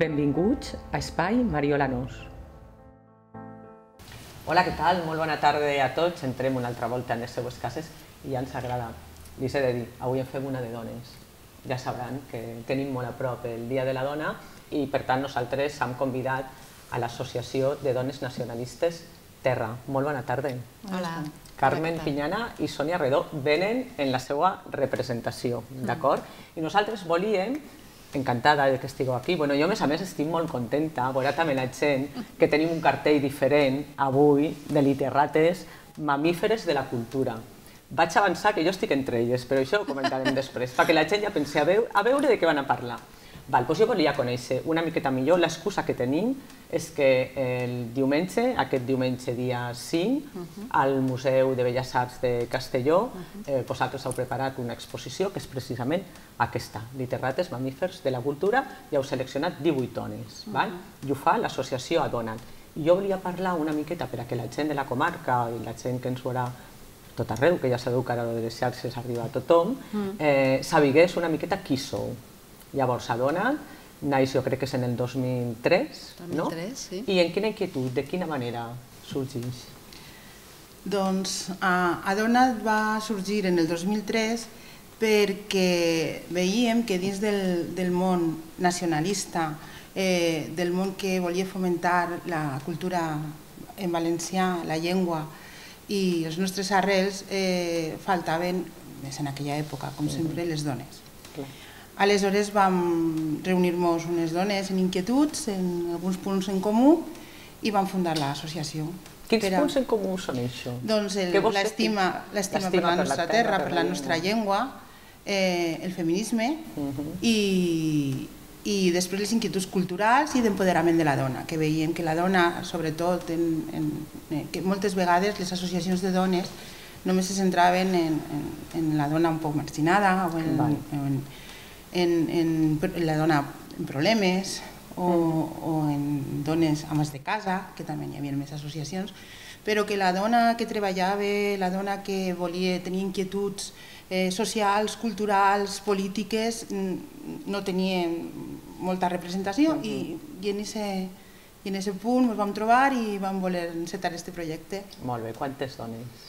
Benvinguts a Espai Mariola Nos. Hola, què tal? Molt bona tarda a tots. Entrem una altra volta en les seues cases i ja ens agrada. Li he de dir, avui en fem una de dones. Ja sabran que tenim molt a prop el Dia de la Dona i per tant nosaltres hem convidat a l'Associació de Dones Nacionalistes Terra. Molt bona tarda. Hola. Carmen Pinyana i Sònia Redó venen en la seva representació, d'acord? I nosaltres volíem encantada de que estigueu aquí. Bueno, jo, a més a més, estic molt contenta, veurà també la gent, que tenim un cartell diferent avui de literates mamíferes de la cultura. Vaig avançar que jo estic entre elles, però això ho comentarem després, perquè la gent ja pensi a veure, a veure de què van a parlar. Val, doncs jo volia conèixer una miqueta millor l'excusa que tenim és que el diumenge, aquest diumenge dia 5, al Museu de Belles Arts de Castelló, eh, vosaltres heu preparat una exposició que és precisament aquesta, Literates Mamífers de la Cultura, i heu seleccionat 18 dones, val? i ho fa l'associació Adona't. Jo volia parlar una miqueta per a que la gent de la comarca i la gent que ens veurà tot arreu, que ja sabeu que ara de les xarxes arriba a tothom, eh, sabigués una miqueta qui sou. Llavors, Adona, naix jo crec que és en el 2003, no? 2003, sí. I en quina inquietud, de quina manera sorgeix? Doncs uh, Adonat va sorgir en el 2003 perquè veiem que dins del, del món nacionalista, eh, del món que volia fomentar la cultura en valencià, la llengua i els nostres arrels, eh, faltaven, més en aquella època, com sempre, les dones. Clar. Aleshores vam reunir-nos unes dones en inquietuds, en alguns punts en comú, i vam fundar l'associació. Quins Per a- punts en comú són això? Doncs l'estima l'estima per la nostra terra, per la nostra llengua, eh, el feminisme Mhm. i, i després les inquietuds culturals i d'empoderament de la dona, que veiem que la dona, sobretot, en, en, eh, que moltes vegades les associacions de dones només se centraven en, en, en la dona un poc marginada o en, Vale. en, en, en, la dona en problemes o, o en dones ames de casa, que també hi havia més associacions, però que la dona que treballava, la dona que volia tenir inquietuds eh, socials, culturals, polítiques, mm, no tenia molta representació i, i en ese, i en ese punt ens vam trobar i vam voler encetar este projecte. Molt bé, quantes dones?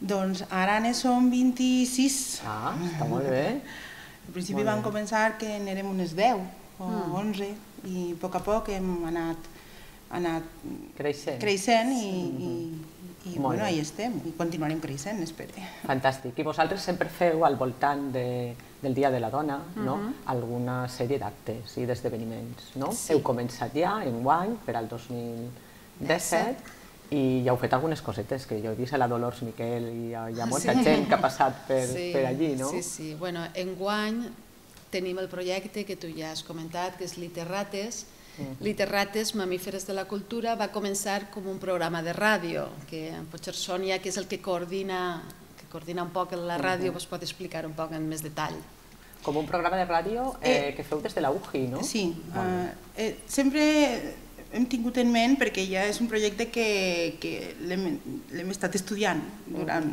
Doncs ara ne som 26. Ah, està molt bé. Al principi vam començar que n'érem unes 10 o 11 i a poc a poc hem anat, anat Creixent. creixent i, i, i Molt bueno, bé. ahí estem i continuarem creixent, espero. Fantàstic. I vosaltres sempre feu al voltant de, del Dia de la Dona no? alguna sèrie d'actes i d'esdeveniments. No? Sí. Heu començat ja en guany per al 2017 i ja heu fet algunes cosetes, que jo he vist a la Dolors Miquel i hi ha, hi ha molta Sí. gent que ha passat per, sí, per allí, no? Sí, sí. Bueno, enguany tenim el projecte que tu ja has comentat, que és Literrates. Literrates, Mamíferes de la Cultura, va començar com un programa de ràdio, que potser Sònia, que és el que coordina, que coordina un poc la ràdio, vos pot explicar un poc en més detall. Com un programa de ràdio eh, que feu des de la UJI, no? Sí, bé. uh, eh, sempre hem tingut en ment perquè ja és un projecte que, que l'hem estat estudiant durant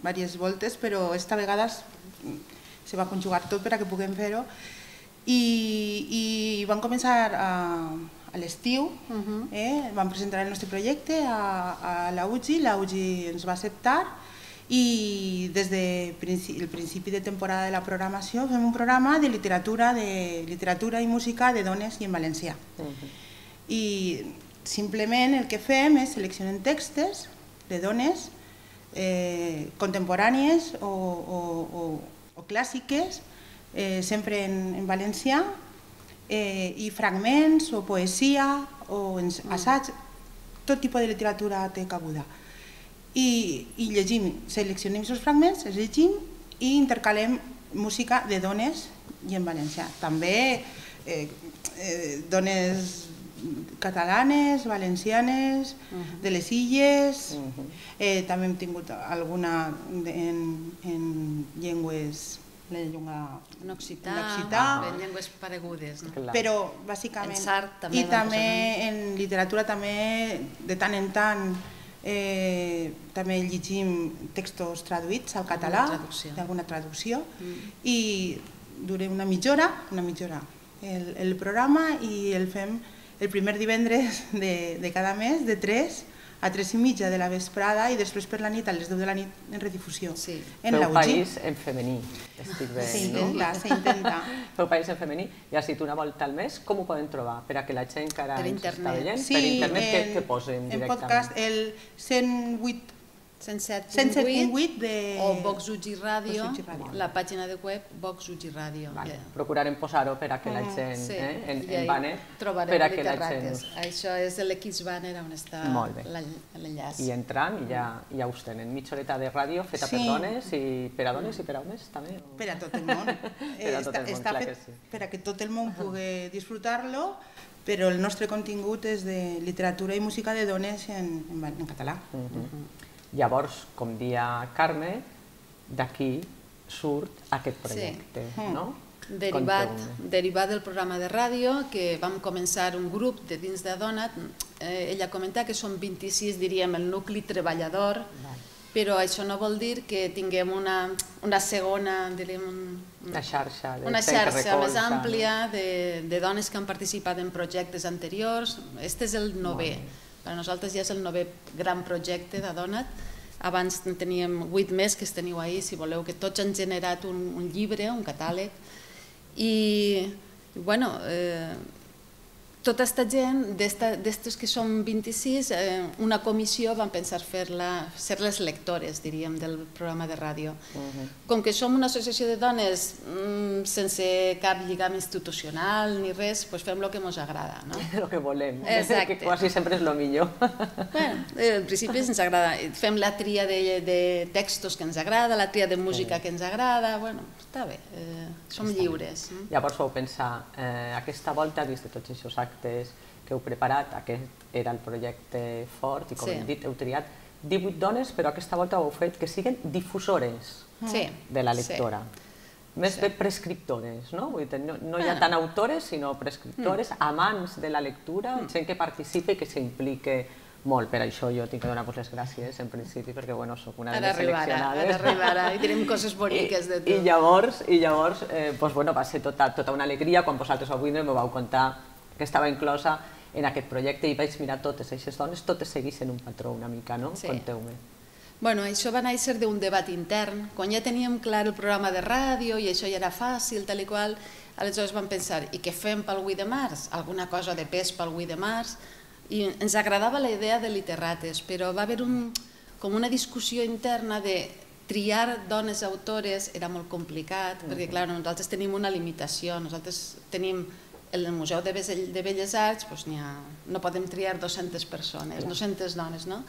diverses voltes, però esta vegada se va conjugar tot per a que puguem fer-ho i, i vam començar a, a l'estiu, eh? vam presentar el nostre projecte a, a la UGI, la UGI ens va acceptar i des de princi el principi de temporada de la programació fem un programa de literatura, de literatura i música de dones i en valencià. I simplement el que fem és seleccionar textos de dones eh, contemporànies o, o, o, o clàssiques, eh, sempre en, en valencià, eh, i fragments o poesia o ens, assaig, tot tipus de literatura té cabuda. I, i llegim, seleccionem aquests fragments, els llegim i intercalem música de dones i en valencià. També eh, eh, dones catalanes, valencianes, de les illes, eh, també hem tingut alguna de- en, en llengües la llengua En occità, en occità, en llengües paregudes. No? Clar. però bàsicament... En sard també I també en literatura també de tant en tant eh, també llegim textos traduïts al català, traducció. d'alguna traducció, i duré una mitja hora, una mitja hora el, el programa i el fem el primer divendres de, de cada mes, de 3 a 3 i mitja de la vesprada i després per la nit a les 10 de la nit en redifusió. Sí. En Feu país en femení, estic bé, no? S'intenta, s'intenta. Feu país en femení i ha sigut una volta al mes. Com ho poden trobar? Per a que la gent que ara Per ens està internet. veient, Sí, per internet, què, en, què posen en directament? podcast, el 108 107.8 107.8 de... o Vox Ugi Ràdio, la pàgina de web Vox Ugi Ràdio. Vale. Ja. Procurarem posar-ho per a que la Mm, gent, Sí, eh, en, en banner, per a que la gent... Això és l'X banner on està l'enllaç. I entram i ja, ja us tenen. Mitja horeta de ràdio feta per Sí. dones i per a dones i per a homes també. O... Per a tot el món. Per a tot el món, està clar que sí. per a que tot el món pugui disfrutar-lo, però el nostre contingut és de literatura i música de dones en, en, en català. Mhm. Llavors, com dia Carme, d'aquí surt aquest projecte, Mm. no? Derivat, Conteu-me. derivat del programa de ràdio, que vam començar un grup de dins de Donat, eh, ella comenta que són 26, diríem, el nucli treballador, Val. però això no vol dir que tinguem una, una segona, diríem, un, Una xarxa de una xarxa més àmplia de, de dones que han participat en projectes anteriors. Este és el novè. Per nosaltres ja és el novè gran projecte de Donat. Abans en teníem vuit més que es teniu ahir, si voleu, que tots han generat un, un llibre, un catàleg. I, bueno, eh, tota aquesta gent, d'estos que són 26, eh, una comissió van pensar fer-la, ser les lectores, diríem, del programa de ràdio. Mhm. Com que som una associació de dones mm, sense cap lligam institucional ni res, doncs fem el que ens agrada. No? El que volem, Exacte. que quasi sempre és el millor. bueno, eh, al principi ens agrada. Fem la tria de, de textos que ens agrada, la tria de música que ens agrada, bueno, està bé, eh, som lliures. no? Llavors vau pensar, eh, aquesta volta, de tots aquests actes que heu preparat, aquest era el projecte fort i com Sí. hem dit, heu triat 18 dones, però aquesta volta ho heu fet que siguin difusores Sí, de la sí. lectora. Més Sí. bé prescriptores, no? Vull dir, no, no hi ha Ah. tant autores, sinó prescriptores, amants de la lectura, gent que participi i que s'implique molt. Per això jo tinc que donar-vos les gràcies en principi, perquè bueno, sóc una de les seleccionades. d'arribar, i direm coses boniques de tu. I, i llavors, i llavors eh, doncs, bueno, va ser tota, tota una alegria quan vosaltres avui me vau contar que estava inclosa en aquest projecte i vaig mirar totes aquestes dones, totes segueixen un patró una mica, no? Sí. Conteu-me. Bueno, això va néixer d'un debat intern. Quan ja teníem clar el programa de ràdio i això ja era fàcil, tal i qual, aleshores vam pensar, i què fem pel 8 de març? Alguna cosa de pes pel 8 de març? I ens agradava la idea de literates, però va haver un, com una discussió interna de triar dones autores era molt complicat, perquè clar, nosaltres tenim una limitació, nosaltres tenim el Museu de, Belles- de Belles Arts doncs ha, no podem triar 200 persones, 200 dones, no?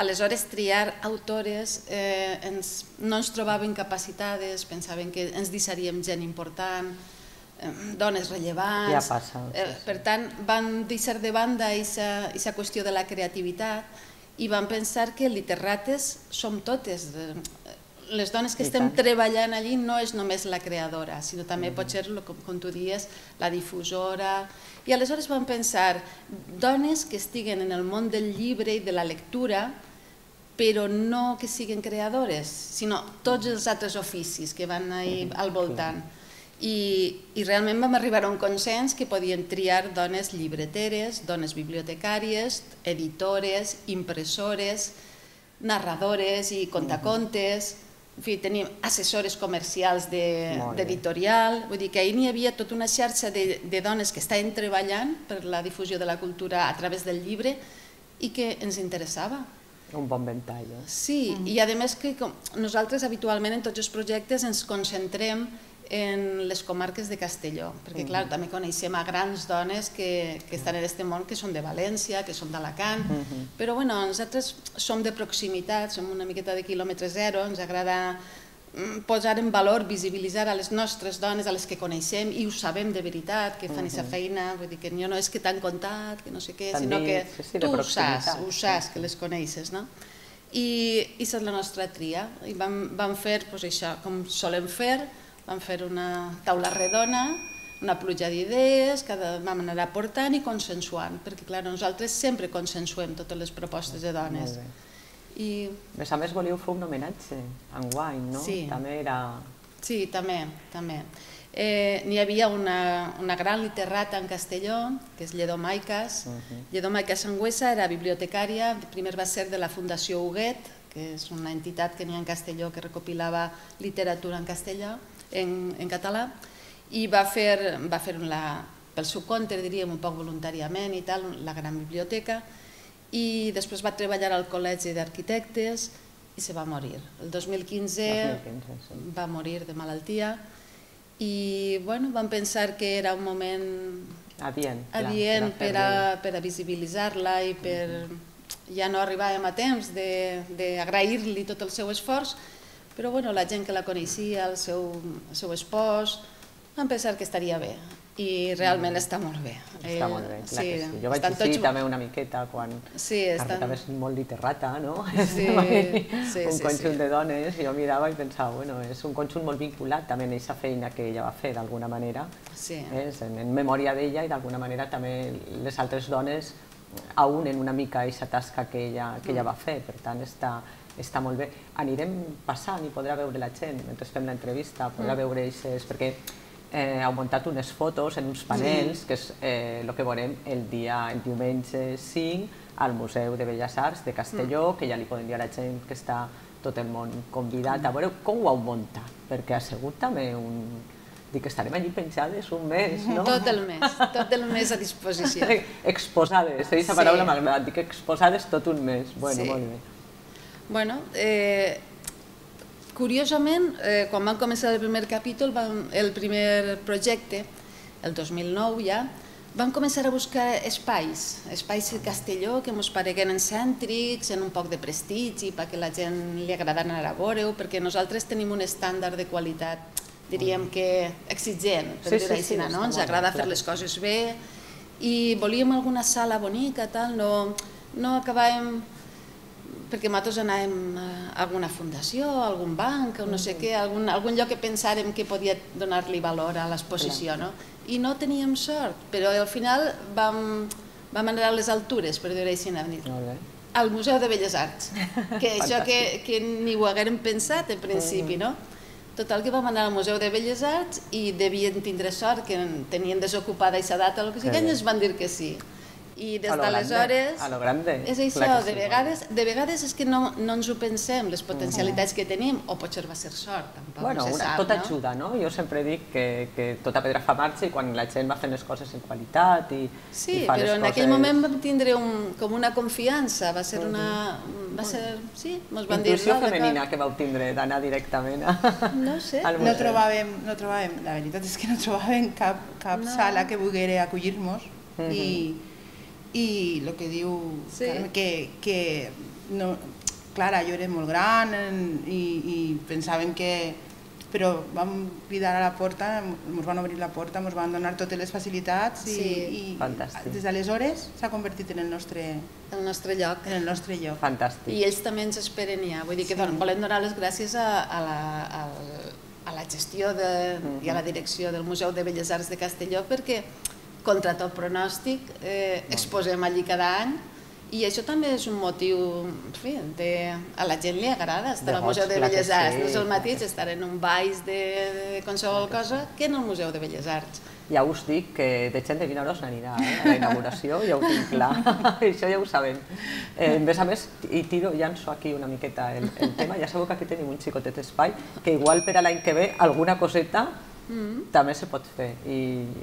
Aleshores, triar autores eh, ens, no ens trobaven capacitades, pensaven que ens deixaríem gent important, dones rellevants... Ja passa, Eh, per tant, van deixar de banda aquesta qüestió de la creativitat i van pensar que literrates som totes. eh, Les dones que I estem tant. treballant allí no és només la creadora, sinó també pot ser, com, com tu dies, la difusora... I aleshores van pensar, dones que estiguen en el món del llibre i de la lectura, però no que siguin creadores, sinó tots els altres oficis que van ahí al voltant. I, I realment vam arribar a un consens que podien triar dones llibreteres, dones bibliotecàries, editores, impressores, narradores i contacontes, en fi, tenim assessores comercials de- d'editorial, vull dir que ahir n'hi havia tota una xarxa de, de dones que estaven treballant per la difusió de la cultura a través del llibre i que ens interessava. Un bon ventall. Eh? Sí, i a més que com, nosaltres habitualment en tots els projectes ens concentrem en les comarques de Castelló, perquè clar, també coneixem a grans dones que, que estan en aquest món, que són de València, que són d'Alacant, però bueno, nosaltres som de proximitat, som una miqueta de quilòmetre zero, ens agrada mm, posar en valor, visibilitzar a les nostres dones, a les que coneixem i ho sabem de veritat, que fan aquesta feina, vull dir que jo no és que t'han contat, que no sé què, sinó que sí, sí, de tu ho saps, ho saps, que les coneixes, no? I, i és la nostra tria. I vam, vam fer pues, això, com solem fer, vam fer una taula redona, una pluja d'idees, cada vam anar aportant i consensuant, perquè clar, nosaltres sempre consensuem totes les propostes de dones. I A més a més, volíeu fer un homenatge enguany, no? Sí. També era... sí, també, també. eh, n'hi havia una, una gran literata en Castelló, que és Lledó Maicas. Uh -huh. Lledó Maicas Sangüesa era bibliotecària, primer va ser de la Fundació Huguet, que és una entitat que n'hi ha en Castelló que recopilava literatura en castellà, en, en català, i va fer, va fer la, pel seu compte, diríem, un poc voluntàriament i tal, la gran biblioteca, i després va treballar al Col·legi d'Arquitectes i se va morir. El 2015, 2015 sí. va morir de malaltia i bueno, vam pensar que era un moment adient, adient clar, per, a, per a visibilitzar-la i per... Uh -huh ja no arribàvem a temps d'agrair-li tot el seu esforç, però bueno, la gent que la coneixia, el seu, el seu espòs, van pensar que estaria bé i realment està molt bé. Està molt bé, clar sí, que sí. Jo vaig llegir tots... també una miqueta quan sí, estan... també és molt literata, no? Sí, sí, un sí, conjunt sí. de dones, jo mirava i pensava, bueno, és un conjunt molt vinculat també en aquesta feina que ella va fer d'alguna manera, sí. és en, en memòria d'ella i d'alguna manera també les altres dones aunen una mica aquesta tasca que ella, que ella mm. va fer, per tant està, està molt bé. Anirem passant i podrà veure la gent, mentre fem l'entrevista, podrà mm. veure aquestes, perquè eh, heu muntat unes fotos en uns panels, que és eh, el que veurem el dia, el diumenge 5, al Museu de Belles Arts de Castelló, mm. que ja li poden dir a la gent que està tot el món convidat a veure com ho heu muntat, perquè ha sigut també un, Dic, estarem allí penjades un mes, no? Tot el mes, tot el mes a disposició. exposades, aquesta sí. paraula m'ha agradat, dic exposades tot un mes. Bueno, sí. molt bé. Bueno, eh, curiosament, eh, quan vam començar el primer capítol, vam, el primer projecte, el 2009 ja, vam començar a buscar espais, espais de Castelló que ens pareguen cèntrics, en un poc de prestigi, perquè la gent li agrada anar a veure-ho, perquè nosaltres tenim un estàndard de qualitat diríem que exigent, per sí, dir-ho sí, sí, no? Ens agrada fer les coses bé. I volíem alguna sala bonica, tal, no, no acabàvem perquè nosaltres anàvem a alguna fundació, a algun banc, o no sé què, algun, algun lloc que pensàrem que podia donar-li valor a l'exposició, no? I no teníem sort, però al final vam, vam anar a les altures, per dir-ho així, al Museu de Belles Arts, que això que, que ni ho haguérem pensat en principi, no? Total que vam anar al Museu de Belles Arts i devien tindre sort que tenien desocupada aquesta data o el que sigui, i ens van dir que sí i des d'aleshores... A lo grande. És això, de, vegades, de vegades és que no, no ens ho pensem, les potencialitats que tenim, o potser va ser sort, tampoc bueno, no se sap, tot no? ajuda, no? Jo sempre dic que, que tota pedra fa marxa i quan la gent va fent les coses en qualitat i, sí, i fa però en coses... aquell moment vam tindre un, com una confiança, va ser una... Va ser, sí, ens van dir... Intuïció femenina que vau tindre d'anar directament a, no sé. No trobàvem, no trobàvem, la veritat és que no trobàvem cap, cap no. sala que volguera acollir-nos uh -huh. i i el que diu sí. Carme, que, que no, clar, jo era molt gran i, i pensàvem que però vam cridar a la porta, ens van obrir la porta, ens van donar totes les facilitats i, sí. i Fantàstic. des d'aleshores s'ha convertit en el nostre, el nostre lloc. En el nostre lloc. Fantàstic. I ells també ens esperen ja, vull dir que sí. volem donar les gràcies a, a, la, a, a la gestió de, uh -huh. i a la direcció del Museu de Belles Arts de Castelló perquè contra tot pronòstic, eh, exposem allí cada any i això també és un motiu, en fi, de, a la gent li agrada estar al Museu de Belles Arts, sí, no és el mateix estar en un baix de, de qualsevol cosa que en el Museu de Belles Arts. Ja us dic que de gent de Vinaròs n'anirà eh, a la inauguració, ja ho tinc clar, això ja ho sabem. Eh, a més a més, i tiro, llanço aquí una miqueta el, el tema, ja sabeu que aquí tenim un xicotet espai, que igual per a l'any que ve alguna coseta mm. també se pot fer i,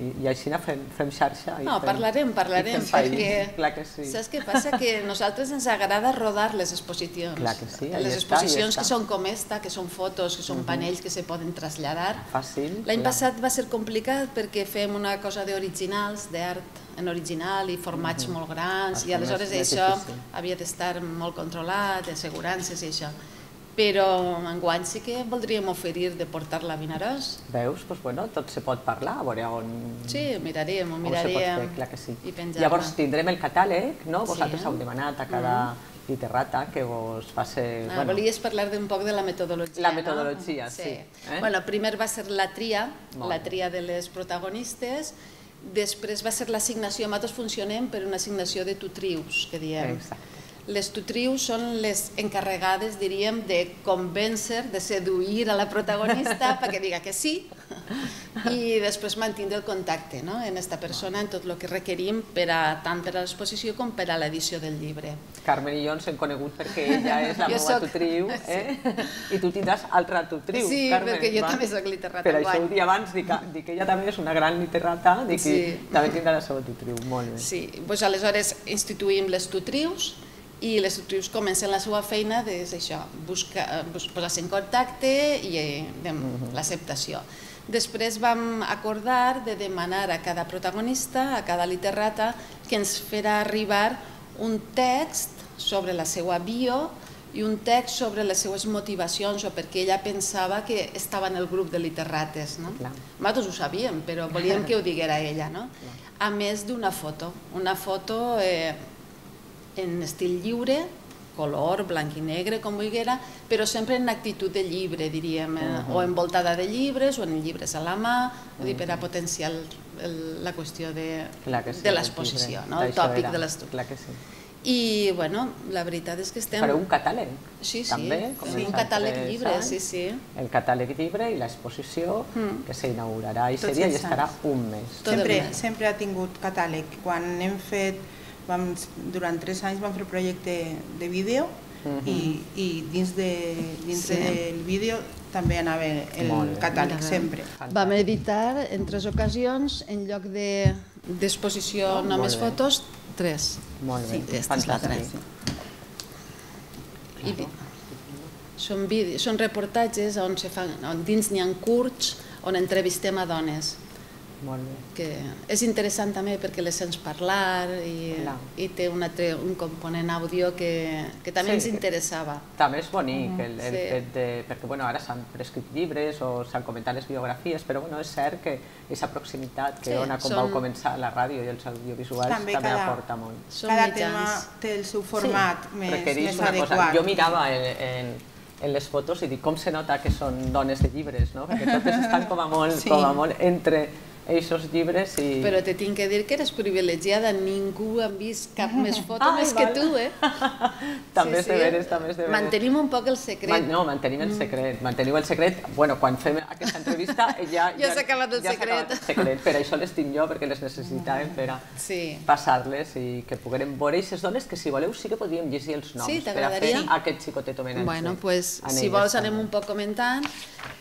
i, i així fem, fem xarxa. I no, fem, parlarem, parlarem, perquè Clar que sí. saps què passa? Que a nosaltres ens agrada rodar les exposicions. Clar que sí, les exposicions està, que són com esta, que són fotos, que són uh -huh. panells que se poden traslladar. Fàcil. L'any passat va ser complicat perquè fem una cosa d'originals, d'art en original i formats uh -huh. molt grans, i aleshores això havia d'estar molt controlat, assegurances i això però enguany sí que voldríem oferir de portar-la a Vinaròs. Veus? Doncs bueno, tot se pot parlar, a veure on... Sí, miraríem, ho miraríem. Fer, clar que sí. I Llavors tindrem el catàleg, no? Vosaltres sí. heu demanat a cada mm. literata que vos faci... Ah, bueno, volies parlar un poc de la metodologia, La metodologia, no? sí. sí. Eh? Bueno, primer va ser la tria, la tria de les protagonistes, després va ser l'assignació, nosaltres funcionem per una assignació de tutrius, que diem. Exacte les tutrius són les encarregades, diríem, de convèncer, de seduir a la protagonista perquè diga que sí i després mantindre el contacte no? en aquesta persona, en tot el que requerim per a, tant per a l'exposició com per a l'edició del llibre. Carmen i jo ens hem conegut perquè ella és la Jo meva soc- tutriu, eh? I tu tindràs altra tutriu, Sí, Carmen. perquè jo va? també soc literata Per això ho dia abans, dic, que- dic que ella també és una gran literata, dic que Sí. també tindrà la seva tutriu, molt bé. Sí, doncs aleshores instituïm les tutrius i les tutrius comencen la seva feina des d'això, bus- posar-se en contacte i eh, dem- l'acceptació. Després vam acordar de demanar a cada protagonista, a cada literata, que ens farà arribar un text sobre la seva bio i un text sobre les seues motivacions o perquè ella pensava que estava en el grup de literates. No? Clar. Nosaltres ho sabíem, però volíem que ho diguera ella. No? A més d'una foto, una foto eh, en estil lliure, color, blanc i negre, com vulguera, però sempre en actitud de llibre, diríem, eh? o envoltada de llibres, o en llibres a la mà, vull dir, per a potenciar el, el, la qüestió de, sí, de l'exposició, no? el tòpic era, de l'estudi. Clar que sí. I, bueno, la veritat és que estem... Fareu un catàleg, Sí, sí, també, com un els catàleg llibre, anys. sí, sí. El catàleg llibre i l'exposició Mm. que s'inaugurarà i seria i estarà un mes. Tot sempre, sempre ha tingut catàleg. Quan hem fet, vam, durant tres anys vam fer projecte de vídeo Mhm. i, i dins, de, dins Sí. del vídeo també anava el catàleg, sempre. Vam editar en tres ocasions, en lloc de d'exposició Oh, només fotos, tres. Molt bé, Sí, aquesta és la fantàstic. tres. I vi- són, vídeos, són reportatges on, se fan, on dins n'hi ha curts on entrevistem a dones Molt bé. que és interessant també perquè les sents parlar i, Clar. i té un, altre, un component àudio que, que també Sí, ens que- interessava. També és bonic el, el Sí. fet de... Perquè bueno, ara s'han prescrit llibres o s'han comentat les biografies, però bueno, és cert que aquesta proximitat que Sí, Ona, com són- vau començar la ràdio i els audiovisuals, També també, cada- aporta molt. Cada mitjans. tema té el seu format més, Requereix més adequat. cosa. Jo mirava en, en, en les fotos i dic com se nota que són dones de llibres, no? Perquè totes estan com a molt, Sí. com a molt entre aquests llibres i... Però te tinc que dir que eres privilegiada, ningú ha vist cap més foto Ai, més val. que tu, eh? també és de veres, també és de veres. Mantenim un poc el secret. Man, no, mantenim el secret. Manteniu el secret. Bueno, quan fem aquesta entrevista ja... Ja s'ha acabat el ja secret. el secret. Per això les tinc jo, perquè les necessitàvem per a Sí. passar-les i que poguérem veure aquestes dones que si voleu sí que podríem llegir els noms Sí, per a fer aquest xicotet homenatge. Bueno, pues, si vols anem també. un poc comentant.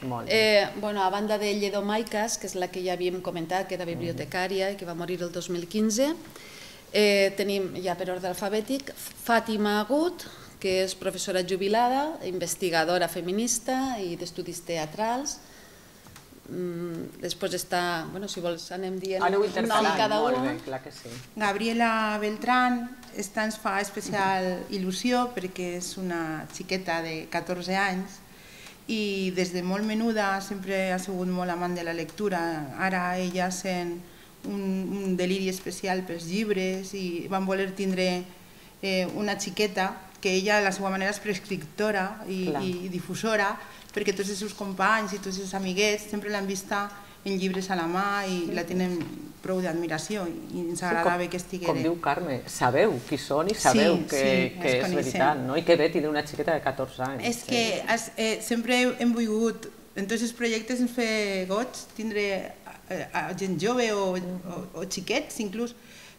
Molt bé. Eh, bueno, a banda de Lledo Maicas, que és la que ja havíem comentat, que era bibliotecària i que va morir el 2015, eh, tenim ja per ordre alfabètic Fàtima Agut, que és professora jubilada, investigadora feminista i d'estudis teatrals. Mm, després està, bueno, si vols anem dient Aneu un nom cada una. bé, clar que sí. Gabriela Beltrán, esta ens fa especial il·lusió perquè és una xiqueta de 14 anys i des de molt menuda sempre ha sigut molt amant de la lectura. Ara ella sent un, un deliri especial pels llibres i van voler tindre eh, una xiqueta que ella a la seva manera és prescriptora i, Clar. i difusora perquè tots els seus companys i tots els amiguets sempre l'han vista en llibres a la mà i la tenen prou d'admiració i ens agradava com, que estiguera. Com diu Carme, sabeu qui són i sabeu Sí, que, sí, que és coneixem. veritat, no? I que bé tindre una xiqueta de 14 anys. És que has, eh, sempre hem volgut, en tots els projectes ens fer goig, tindre eh, a gent jove o, o, o xiquets inclús,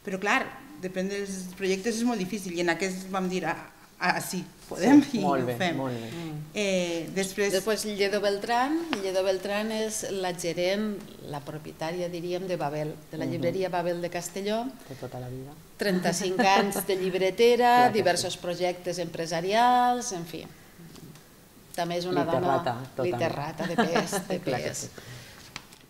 però clar, depèn dels projectes és molt difícil i en aquest vam dir, ah, ah sí, podem Sí, i molt ho bé, fem. molt bé. Eh, després, Després Lledo Beltrán, Lledo Beltrán és la gerent, la propietària, diríem, de Babel, de la llibreria Babel de Castelló, De tota la vida. 35 anys de llibretera, Clar diversos projectes empresarials, en fi. També és una Literrata, dona totalment. literrata, de pes, de pes. sí.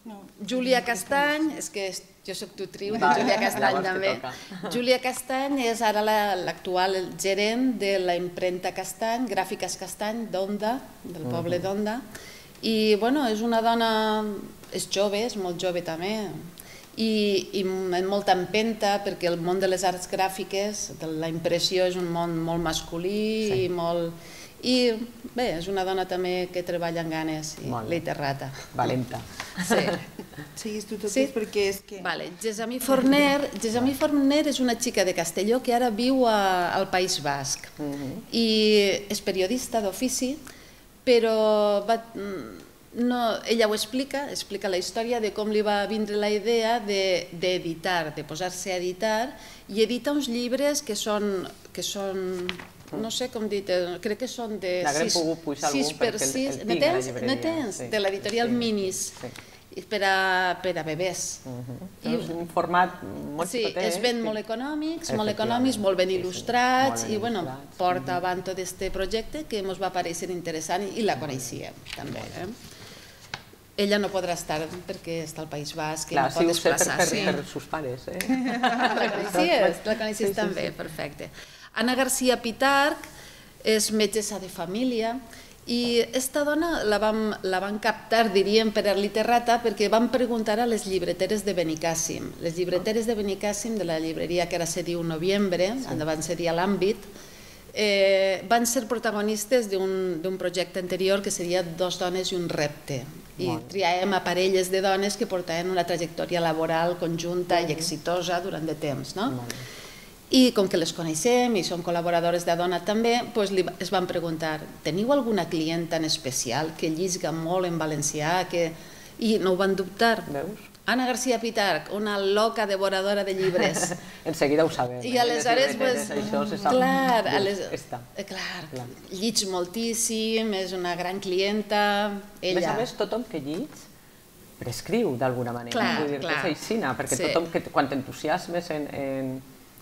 no, Júlia Castany, és que és- jo sóc tutriu de Júlia Castany també. Júlia Castany és ara la- l'actual gerent de la impremta Castany, Gràfiques Castany d'Onda, del poble d'Onda. I bueno, és una dona, és jove, és molt jove també, i, i amb molta empenta perquè el món de les arts gràfiques, de la impressió és un món molt masculí Sí. i molt... I bé, és una dona també que treballa amb ganes i literrata. Valenta. Sí. seguis tu totes Sí. perquè és que... Vale. Gessamí Forner, Gessamí Forner és una xica de Castelló que ara viu a, al País Basc Mhm. i és periodista d'ofici, però va, mm, no, ella ho explica, explica la història de com li va vindre la idea d'editar, de, de posar-se a editar i edita uns llibres que són, que són no sé com dir crec que són de 6 per 6, ne tens? Ne tens? Sí, de l'editorial sí, Minis. Sí per a, per a bebès. Uh -huh. I, és un format molt Sí, xicotet, es ven molt econòmics, molt econòmics, molt ben il·lustrats, sí, sí. i bueno, porta avant tot aquest projecte que ens va parecer interessant i la coneixíem també. Eh? ella no podrà estar perquè està al País Basc i Clar, no pot desplaçar-se. Per, per, per sus pares, eh? la coneixies, la coneixies sí, també, sí, sí. perfecte. Anna Garcia Pitarc és metgessa de família i aquesta dona la vam, la van captar, diríem, per a Literrata perquè van preguntar a les llibreteres de Benicàssim. Les llibreteres de Benicàssim, de la llibreria que ara se diu Noviembre, sí. endavant seria l'àmbit, eh, van ser protagonistes d'un projecte anterior que seria Dos dones i un repte. I bon. triàvem a parelles de dones que portaven una trajectòria laboral conjunta i exitosa durant de temps. No? Bon. I com que les coneixem i són col·laboradores de Dona també, doncs li, es van preguntar teniu alguna clienta en especial que llisga molt en valencià? Que... I no ho van dubtar. Veus? Anna García Pitarc, una loca devoradora de llibres. en seguida ho sabem. I aleshores, pues, això se sap. Clar, ales... Està. Eh, clar, clar. llits moltíssim, és una gran clienta. Ella... Més a més, tothom que llits prescriu d'alguna manera. Clar, Vull dir, clar. És aixina, perquè sí. tothom que quan t'entusiasmes en, en,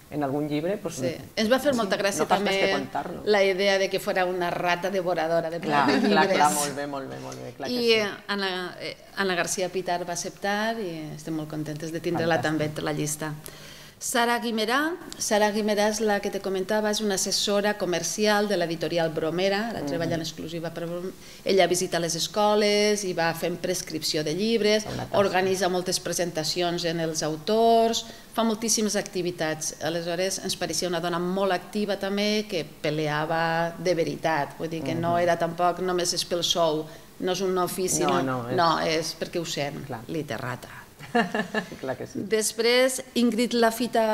en algun llibre... Pues, sí. Ens va fer molta gràcia no també la idea de que fos una rata devoradora de, clar, llibres. Clar, clar, molt bé, molt bé, molt bé. Clar I sí. Anna, eh, Anna García Pitar va acceptar i estem molt contentes de tindre-la també a la llista. Sara Guimerà, Sara Guimerà és la que te comentava, és una assessora comercial de l'editorial Bromera, la treballa en exclusiva per Ella visita les escoles i va fent prescripció de llibres, organitza moltes presentacions en els autors, fa moltíssimes activitats. Aleshores ens pareixia una dona molt activa també, que peleava de veritat, vull dir que no era tampoc només és pel sou, no és un ofici, no, no, és... no és perquè ho sent, Clar. Clar que sí. Després, Ingrid Lafita,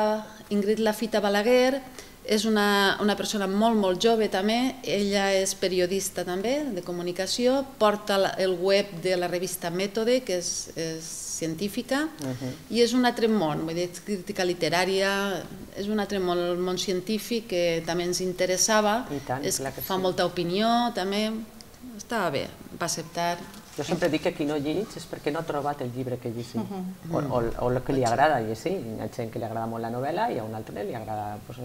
Ingrid Lafita Balaguer és una, una persona molt, molt jove també, ella és periodista també, de comunicació, porta el web de la revista Mètode, que és, és científica, uh -huh. i és un altre món, vull dir, crítica literària, és un altre món, el món científic que també ens interessava, I tant, és, clar que fa sí. molta opinió també, estava bé, va acceptar jo sempre dic que qui no llig és perquè no ha trobat el llibre que llegir, uh -huh. o, o, o el que li agrada llegir. Hi ha gent que li agrada molt la novel·la i a un altre li agrada pues,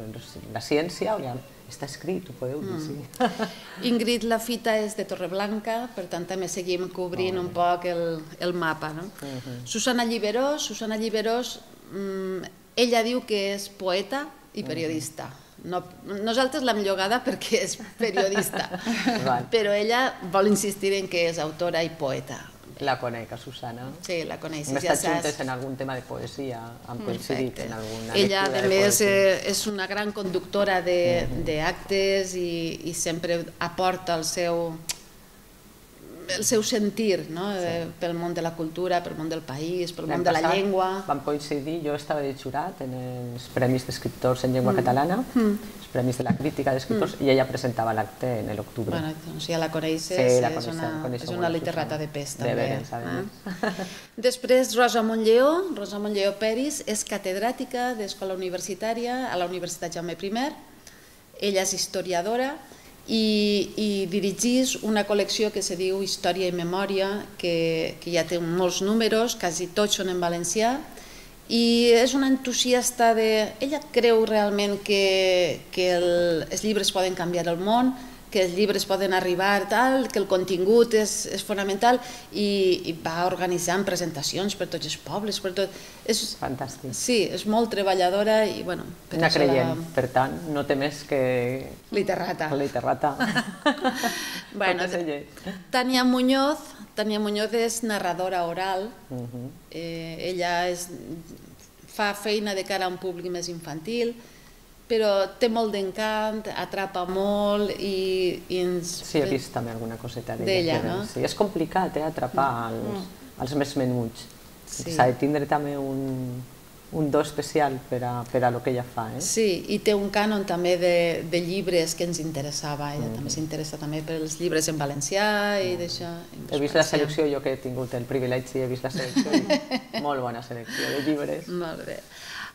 la ciència, o li agrada... està escrit, ho podeu llegir. Mm. Ingrid Lafita és de Torreblanca, per tant també seguim cobrint oh, un poc el, el mapa. No? Uh -huh. Susana Lliberós, Susana Lliberós, mm, ella diu que és poeta i periodista. Uh -huh no, nosaltres l'hem llogada perquè és periodista, però ella vol insistir en que és autora i poeta. La conec, a Susana. Sí, la coneixes, Hem ja estat juntes en algun tema de poesia, hem coincidit en alguna Ella, a més, eh, és una gran conductora d'actes mm -hmm. i, i sempre aporta el seu, el seu sentir no? sí. Eh, pel món de la cultura, pel món del país, pel món de la llengua. Vam coincidir, jo estava de jurat en els Premis d'Escriptors en Llengua mm. Catalana, mm. els Premis de la Crítica d'Escriptors, mm. i ella presentava l'acte en l'octubre. Bueno, doncs ja la coneixes, sí, la és una, és una literata de pes, també. De veres, eh? Després, Rosa Montlleó, Rosa Montlleó Peris, és catedràtica d'Escola Universitària a la Universitat Jaume I, ella és historiadora, i, i dirigís una col·lecció que se diu Història i Memòria, que, que ja té molts números, quasi tots són en valencià, i és una entusiasta de... Ella creu realment que, que el, els llibres poden canviar el món, que els llibres poden arribar, tal, que el contingut és, és fonamental i, i va organitzant presentacions per tots els pobles, per tot... És, Fantàstic. Sí, és molt treballadora i, bueno... Per Una creient, la... per tant, no té més que... Literrata. Literrata. bueno, Tania Muñoz, Tania Muñoz és narradora oral, uh -huh. eh, ella és, fa feina de cara a un públic més infantil, però té molt d'encant, atrapa molt i, i ens... Sí, he vist també alguna coseta d'ella, no? Sí, és complicat, eh, atrapar mm. els, els més menuts. Sí. S'ha de tindre també un, un do especial per a, per a lo que ella fa. Eh? Sí, i té un cànon també de, de llibres que ens interessava. Ella mm. també s'interessa també per els llibres en valencià i mm. d'això. He vist la selecció, jo que he tingut el privilegi, he vist la selecció, molt bona selecció de llibres. Molt bé.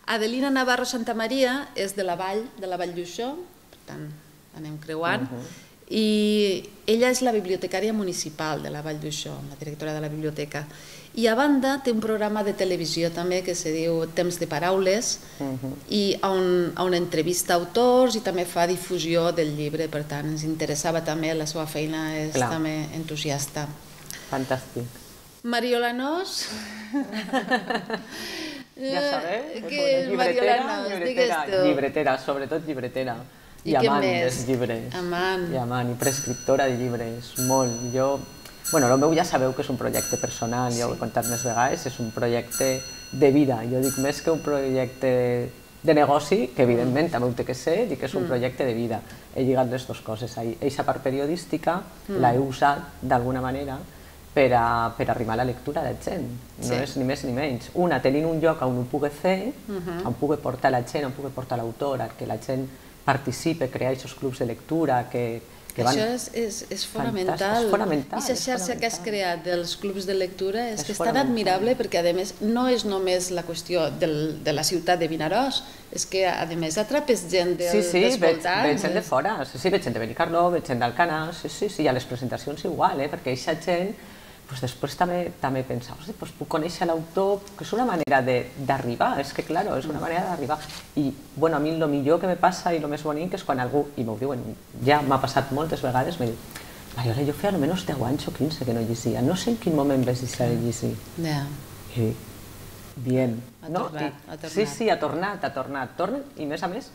Adelina Navarro Santa Maria és de la Vall, de la Vall d'Uixó, per tant, anem creuant, uh. -huh. i ella és la bibliotecària municipal de la Vall d'Uixó, la directora de la biblioteca, i a banda té un programa de televisió també que se diu Temps de Paraules uh. -huh. i on, on entrevista autors i també fa difusió del llibre, per tant ens interessava també, la seva feina és Clar. també entusiasta. Fantàstic. Mariola Nos... ja sabeu, que llibretera, llibretera, llibretera, sobretot llibretera. I, I amant dels llibres. Amant. I amant, i prescriptora de llibres, molt. Jo Bueno, el meu ja sabeu que és un projecte personal, sí. ja ho he contat més vegades, és un projecte de vida. Jo dic més que un projecte de negoci, que evidentment també ho té que ser, dic que és un mm. projecte de vida. He lligat les dues coses. Eixa part periodística mm. l'he usat d'alguna manera per a, per arribar a la lectura de gent. No sí. és ni més ni menys. Una, tenint un lloc on ho pugui fer, uh mm-hmm. -huh. on pugui portar la gent, on pugui portar l'autor, que la gent participe, crear aquests clubs de lectura, que, que van... Això és, és, és fonamental. És fonamental. I la xarxa que has creat dels clubs de lectura és, és que és tan admirable perquè, a més, no és només la qüestió del, de la ciutat de Vinaròs, és que, a més, atrapes gent del, sí, sí, dels voltants. Veig, veig gent de fora, sí, sí, veig gent de Benicarló, veig gent d'Alcanar, sí, sí, sí, i a les presentacions igual, eh, perquè aquesta gent pues després també, també pensava, pues puc conèixer l'autor, que és una manera d'arribar, és que, claro, és una manera d'arribar. I, bueno, a mi el millor que me passa i el més bonic és quan algú, i m'ho diuen, ja m'ha passat moltes vegades, me diu, Mariola, jo feia almenys 10 anys o 15 que no llegia, no sé en quin moment vas deixar de llegir. Ja. I bien. Ha no? tornat, ha tornat. Sí, sí, ha tornat, ha tornat. Tornen, i més a més,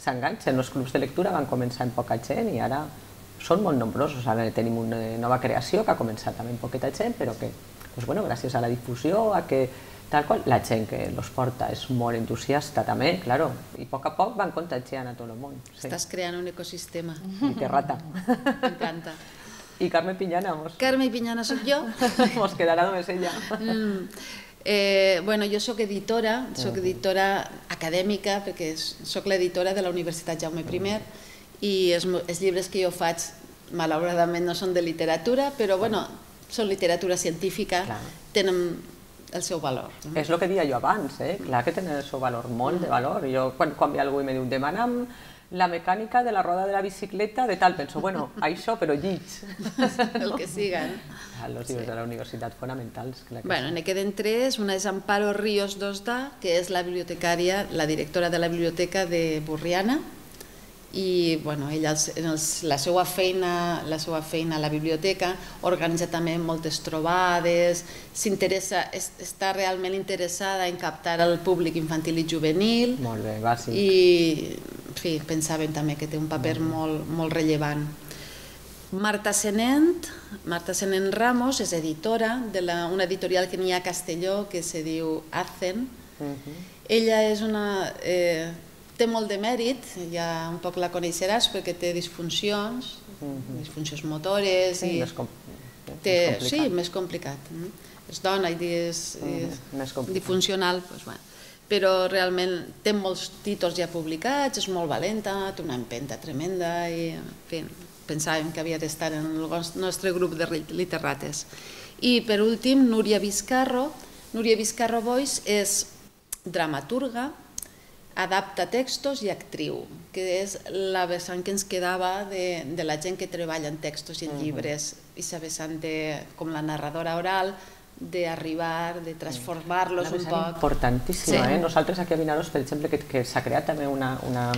s'enganxen. Els clubs de lectura van començar amb poca gent i ara són molt nombrosos. Ara tenim una nova creació que ha començat amb poqueta gent, però que, doncs, bueno, gràcies a la difusió, a que tal qual, la gent que los porta és molt entusiasta també, claro, i a poc a poc van contagiant a tot el món. Sí. Estàs creant un ecosistema. I terrata. M'encanta. I Carme Pinyana, mos... Carme Pinyana sóc jo. mos quedarà només ella. Mm. Eh, bueno, jo sóc editora, sóc editora acadèmica, perquè sóc l'editora de la Universitat Jaume I, i els, els llibres que jo faig malauradament no són de literatura, però bueno, són literatura científica, Clar. tenen el seu valor. No? És el que dia jo abans, eh? clar que tenen el seu valor, molt de valor. Jo quan, quan ve algú i me diu demana'm la mecànica de la roda de la bicicleta de tal, penso, bueno, això, però llits. el que siga. No? Ah, els llibres sí. de la universitat fonamentals. Clar que bueno, sí. ne queden tres. Una és Amparo Ríos Dosda, que és la bibliotecària, la directora de la biblioteca de Burriana, i bueno, ella en els, la, seva feina, la seva feina a la biblioteca organitza també moltes trobades, s'interessa, està realment interessada en captar el públic infantil i juvenil. Molt bé, bàsic. I en fi, pensàvem també que té un paper molt, molt, molt rellevant. Marta Senent, Marta Senent Ramos és editora de la, una editorial que n'hi ha a Castelló que se diu Azen. Uh -huh. Ella és una... Eh, té molt de mèrit, ja un poc la coneixeràs perquè té disfuncions, mm -hmm. disfuncions motores sí, i... Més té... més complicat. Sí, més complicat. Mm? És dona i és, mm -hmm. és disfuncional, doncs, bueno. però realment té molts títols ja publicats, és molt valenta, té una empenta tremenda i en fi, pensàvem que havia d'estar en el nostre grup de literates. I per últim, Núria Vizcarro. Núria Vizcarro Boix és dramaturga, adapta textos i actriu, que és la vessant que ens quedava de, de la gent que treballa en textos i en llibres, uh -huh. i la vessant de, com la narradora oral, d'arribar, de transformar-los un poc. importantíssima, sí. eh? Nosaltres aquí a Vinaros, per exemple, que, que s'ha creat també una, una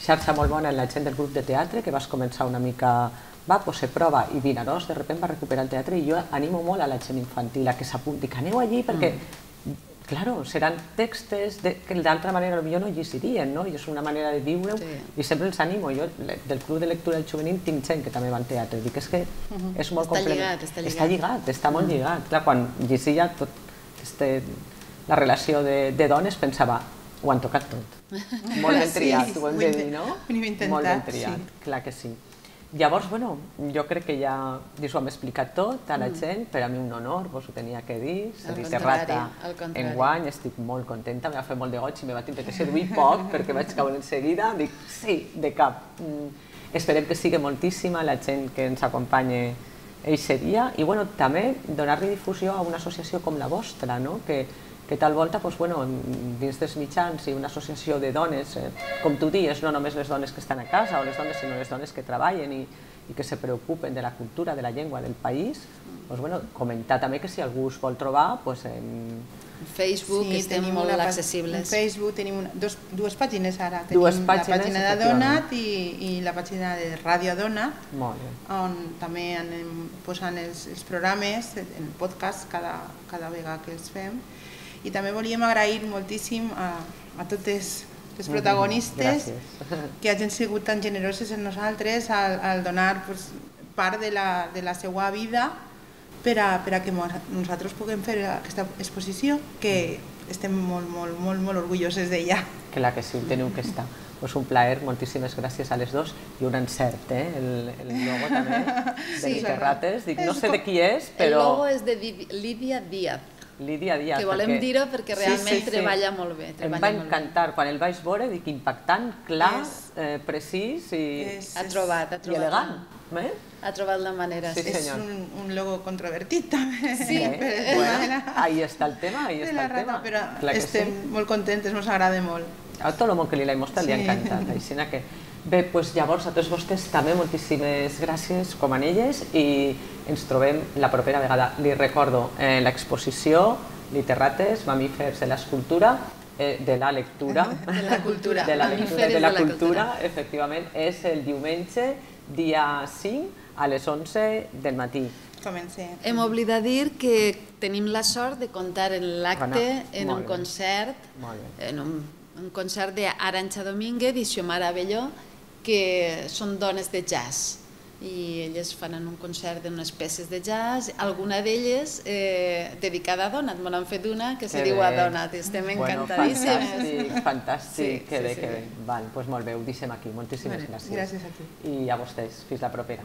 xarxa molt bona en la gent del grup de teatre, que vas començar una mica va, pues se prova, i Vinaròs de sobte va recuperar el teatre i jo animo molt a la gent infantil a que s'apunti, que aneu allí perquè mm Claro, seran textos de, que d'altra manera potser no llegirien, no? I és una manera de viure sí. i sempre els animo. Jo del Club de Lectura del Juvenil tinc gent que també va al teatre. Dic, és que uh -huh. és molt lligat, està lligat. Està lligat, està molt uh -huh. lligat. Clar, quan llegia tot este, la relació de, de dones pensava ho han tocat tot. Molt ben triat, sí, ho hem de dir, no? Ho intentat, Molt ben triat, sí. clar que sí. Llavors, bueno, jo crec que ja us ho hem explicat tot a la gent, per a mi un honor, vos ho tenia que dir, ser literata contrari, al contrari. enguany, estic molt contenta, em va fer molt de goig i me va tindre que seduir poc perquè vaig caure en seguida, dic sí, de cap. Mm, esperem que sigui moltíssima la gent que ens acompanya eixe dia i bueno, també donar-li difusió a una associació com la vostra, no? que, que tal volta doncs, bueno, dins dels mitjans i una associació de dones, eh, com tu dius, no només les dones que estan a casa o les dones, sinó les dones que treballen i, i que se preocupen de la cultura, de la llengua del país, doncs, bueno, comentar també que si algú us vol trobar, doncs, en, Facebook sí, estem molt una accessibles. En Facebook tenim una, dos, dues pàgines ara. Tenim Dues la pàgines, pàgina de. Donat i, i la pàgina de Ràdio Donat, molt bé. on també anem posant els, els programes, el podcast, cada, cada vegada que els fem. I també volíem agrair moltíssim a, a totes les protagonistes Gràcies. que hagin sigut tan generoses en nosaltres al, al donar pues, part de la, de la seva vida per a, per a que nosaltres puguem fer aquesta exposició, que estem molt, molt, molt, molt orgulloses d'ella. Clar que sí, teniu que estar. Pues un plaer, moltíssimes gràcies a les dos i un encert, eh? el, el logo també de Sí. Literrates. Dic, no sé de qui és, El però logo és de Di- Lídia Díaz, Lídia Díaz. que volem perquè- dir-ho perquè realment treballa molt bé. Em treballa va molt bé. encantar, quan el vaig veure, dic impactant, clar, És- eh, precís i, És, Ha trobat, ha i trobat. elegant. Eh? Ha trobat la manera. Sí, Sí, és un, un logo controvertit també. Sí, Eh? per Bueno, ahí està el tema, ahí està la el tema. rata, però Clar estem sí. molt contentes, ens agrada molt. A tot el món que li l'he mostrat li ha Sí. encantat, així que... Bé, doncs llavors a tots vostès també moltíssimes gràcies com a elles i ens trobem la propera vegada. Li recordo eh, l'exposició Literrates, mamífers de l'escultura, eh, de la lectura, De la cultura. de la, lectura, de de la la cultura, cultura. efectivament, és el diumenge, dia 5, a les 11 del matí. Comencem. Hem oblidat dir que tenim la sort de comptar en l'acte, en un bé. concert, en un, un concert d'Aranxa Domínguez i Xiomara Abelló, que són dones de jazz i elles fan en un concert d'unes peces de jazz, alguna d'elles eh, dedicada a Donat, me n'han fet una que se Que diu bé. a Donat estem Bueno, encantadíssimes. fantàstic, fantàstic, Sí, que sí, bé, sí. que bé. Val, doncs molt bé, ho deixem aquí. Moltíssimes gràcies. gràcies a tu. I a vostès, fins la propera.